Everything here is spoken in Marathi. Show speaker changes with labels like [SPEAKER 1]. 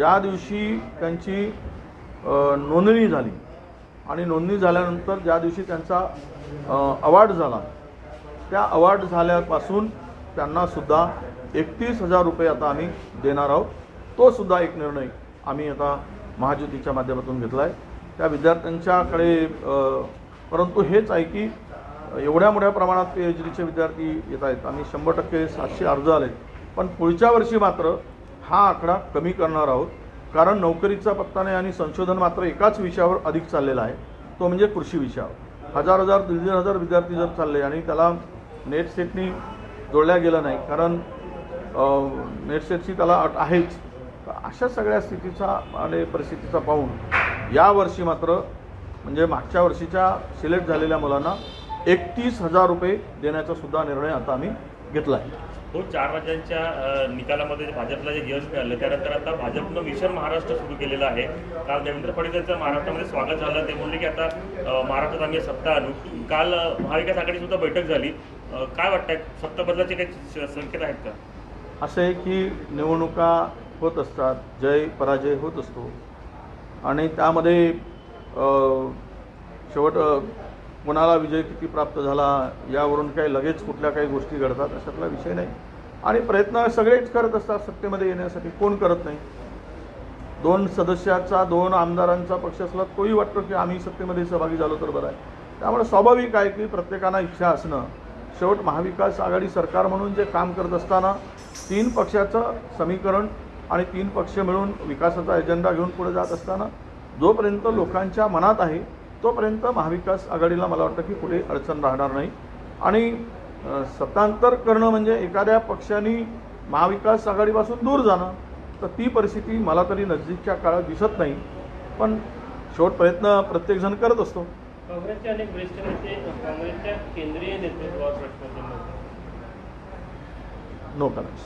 [SPEAKER 1] ज्या दिवशी त्यांची नोंदणी झाली आणि नोंदणी झाल्यानंतर ज्या दिवशी त्यांचा अवार्ड झाला त्या अवार्ड झाल्यापासून त्यांनासुद्धा एकतीस हजार रुपये आता आम्ही देणार आहोत. तोसुद्धा एक निर्णय आम्ही आता महाज्योतीच्या माध्यमातून घेतला आहे त्या विद्यार्थ्यांच्याकडे परंतु हेच आहे की एवढ्या मोठ्या प्रमाणात पी एच डीचे विद्यार्थी येत आहेत. आम्ही शंभर टक्के सातशे अर्ज आले पण पुढच्या वर्षी मात्र हा आकडा कमी करणार आहोत. कारण नोकरीचा पत्ता नाही आणि संशोधन मात्र एकाच विषयावर अधिक चाललेला आहे. तो म्हणजे कृषी विषयावर. हजार हजार दीड दीड हजार विद्यार्थी जर चालले आणि त्याला नेट सेटनी जोडल्या गेलं नाही कारण नेट सेटची त्याला अट आहेच. तर अशा सगळ्या स्थितीचा आणि परिस्थितीचा पाहून यावर्षी मात्र म्हणजे मागच्या वर्षीच्या सिलेक्ट झालेल्या मुलांना एकतीस हजार रुपये देण्याचा सुद्धा निर्णय आता आम्ही घेतला. आहे
[SPEAKER 2] हो चार राज्यांच्या निकालामध्ये भाजपला जे यश मिळालं त्यानंतर आता भाजपनं मिशन महाराष्ट्र सुरू केलेलं आहे. काल देवेंद्र फडणवीस यांचं महाराष्ट्रामध्ये स्वागत झालं. ते बोलले की आता महाराष्ट्रात आम्ही सत्ता आणू. काल महाविकास आघाडी सुद्धा बैठक झाली. काय वाटतंय? सत्ता बदलाचे काही संकेत आहेत का?
[SPEAKER 1] असं आहे की निवडणुका होत असतात जय पराजय होत असतो. आणि त्यामध्ये शेवट कोणाला विजय किती प्राप्त झाला यावरून काही लगेच कुठल्या काही गोष्टी घडतात अशातला विषय नाही. आणि प्रयत्न सगळेच करत असतात सत्तेमध्ये येण्यासाठी. कोण करत नाही? दोन सदस्याचा दोन आमदारांचा पक्ष असला तोही वाटतो की आम्ही सत्तेमध्ये सहभागी झालो तर बरं आहे. त्यामुळे स्वाभाविक आहे की प्रत्येकांना इच्छा असणं. शेवट महाविकास आघाडी सरकार म्हणून जे काम करत असताना तीन पक्षाचं समीकरण आणि तीन पक्ष मिळून विकासाचा एजेंडा घेऊन पुढे जात असताना जोपर्यंत लोकांच्या मनात आहे तोपर्यंत महाविकास आघाडीला मला वाटतं की पुढे अडचण राहणार नाही. आणि सत्तांतर करणं म्हणजे एखाद्या पक्षाने महाविकास आघाडीपासून दूर जाणं तर ती परिस्थिती मला तरी नजीकच्या काळात दिसत नाही. पण शेवट प्रयत्न प्रत्येकजण करत असतो.
[SPEAKER 3] काँग्रेसचे अनेक वरिष्ठ नेते काँग्रेसच्या केंद्रीय नेतृत्वावर प्रश्नचिन्ह
[SPEAKER 1] नो कमेंट्स